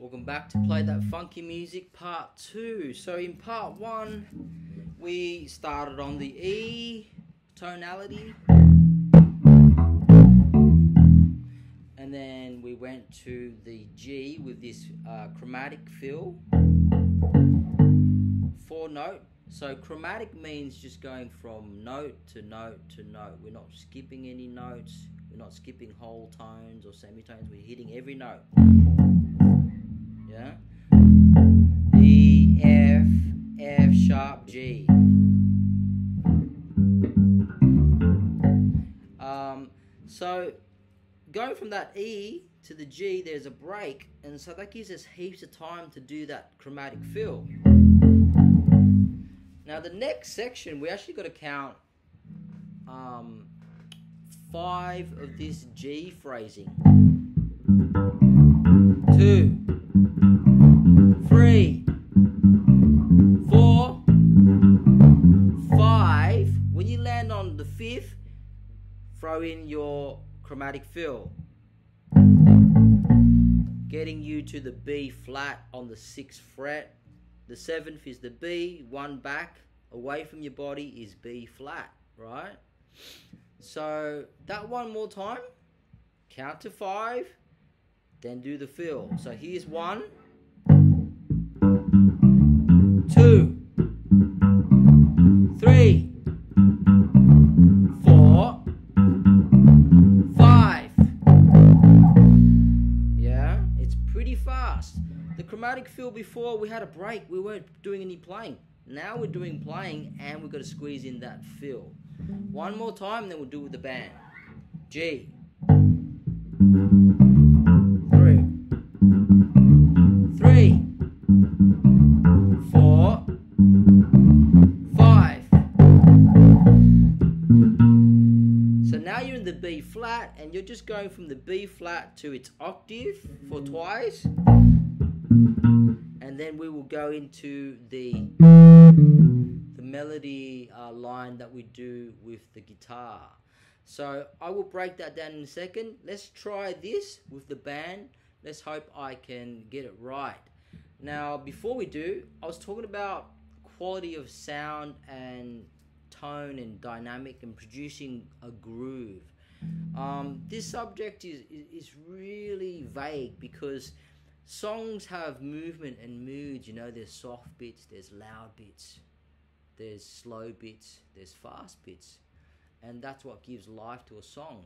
Welcome back to Play That Funky Music Part 2. So, in Part 1, we started on the E tonality. And then we went to the G with this uh, chromatic fill. Four note. So, chromatic means just going from note to note to note. We're not skipping any notes, we're not skipping whole tones or semitones, we're hitting every note yeah? E F F sharp G. Um, so going from that E to the G there's a break and so that gives us heaps of time to do that chromatic fill. Now the next section we actually got to count um, five of this G phrasing. Two throw in your chromatic fill, getting you to the B flat on the 6th fret. The 7th is the B, one back away from your body is B flat, right? So that one more time, count to 5, then do the fill. So here's 1, before we had a break, we weren't doing any playing. Now we're doing playing and we've got to squeeze in that fill. One more time, then we'll do with the band. G. Three. Three four, five. So now you're in the B flat and you're just going from the B flat to its octave for twice. Then we will go into the the melody uh, line that we do with the guitar. So I will break that down in a second. Let's try this with the band. Let's hope I can get it right. Now, before we do, I was talking about quality of sound and tone and dynamic and producing a groove. Um, this subject is, is really vague because songs have movement and moods. You know, there's soft bits, there's loud bits, there's slow bits, there's fast bits, and that's what gives life to a song.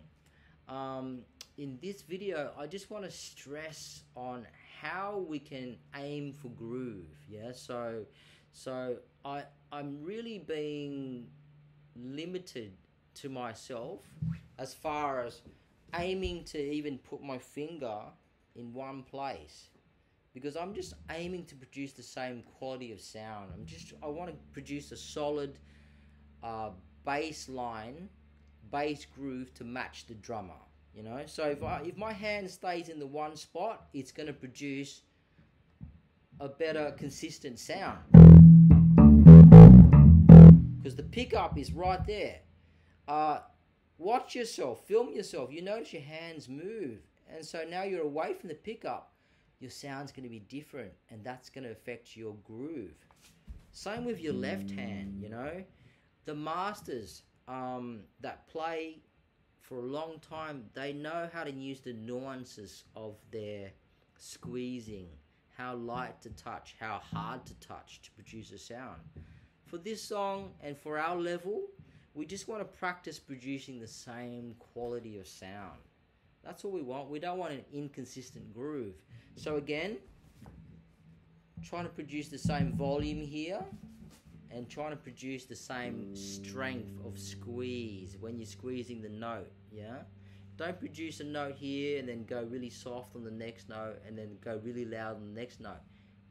Um, in this video, I just want to stress on how we can aim for groove. Yeah, so so I I'm really being limited to myself as far as aiming to even put my finger in one place because I'm just aiming to produce the same quality of sound. I'm just I want to produce a solid uh, bass line, bass groove to match the drummer. You know, so if I if my hand stays in the one spot, it's going to produce a better consistent sound because the pickup is right there. Uh, watch yourself, film yourself. You notice your hands move, and so now you're away from the pickup. Your sound's going to be different, and that's going to affect your groove. Same with your left hand. You know, the masters um, that play for a long time, they know how to use the nuances of their squeezing, how light to touch, how hard to touch to produce a sound. For this song and for our level, we just want to practice producing the same quality of sound. That's all we want. We don't want an inconsistent groove. So again, trying to produce the same volume here and trying to produce the same strength of squeeze when you're squeezing the note, yeah? Don't produce a note here and then go really soft on the next note and then go really loud on the next note.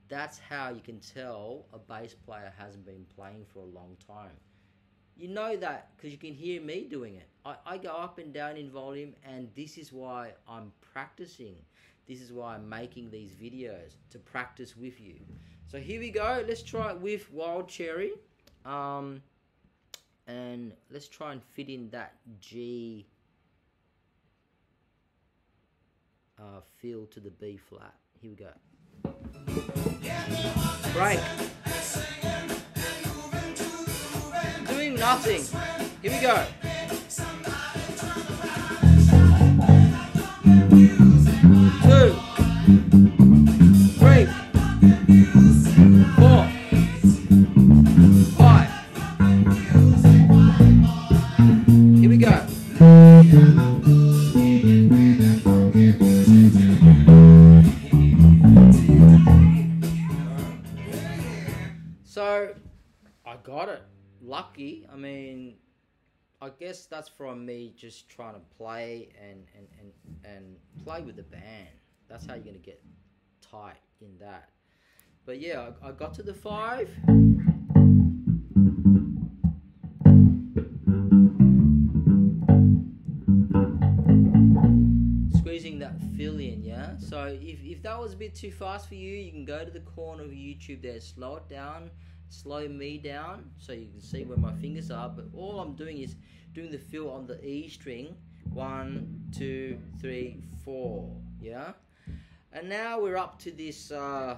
That's how you can tell a bass player hasn't been playing for a long time. You know that because you can hear me doing it. I, I go up and down in volume, and this is why I'm practicing. This is why I'm making these videos to practice with you. So here we go. Let's try it with Wild Cherry. Um, and let's try and fit in that G uh, feel to the B flat. Here we go. Break. Nothing. Here we go. Two. Three. Four. Five. Here we go. So, I got it. Lucky. I mean, I guess that's from me just trying to play and and and, and play with the band. That's how you're gonna get tight in that. But yeah, I, I got to the five. Squeezing that fill in, yeah. So if, if that was a bit too fast for you, you can go to the corner of YouTube there, slow it down, slow me down, so you can see where my fingers are. But all I'm doing is doing the fill on the E string. One, two, three, four. Yeah. And now we're up to this. Uh,